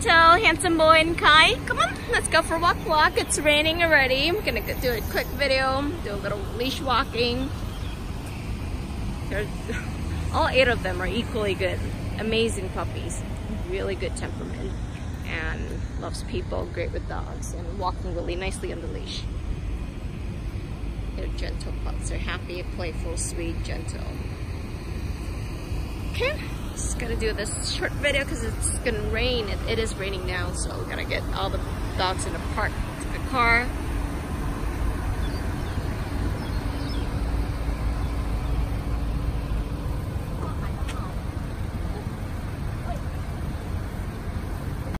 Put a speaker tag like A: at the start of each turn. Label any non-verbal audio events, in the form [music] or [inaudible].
A: Kato, handsome boy, and Kali. Come on, let's go for a walk walk. It's raining already. I'm gonna do a quick video, do a little leash walking. They're, [laughs] all eight of them are equally good. Amazing puppies. Really good temperament. And loves people, great with dogs, and walking really nicely on the leash. They're gentle pups. They're happy, playful, sweet, gentle. Okay, just gonna do this short video because it's gonna rain. It, it is raining now, so we're gonna get all the dogs in the park the car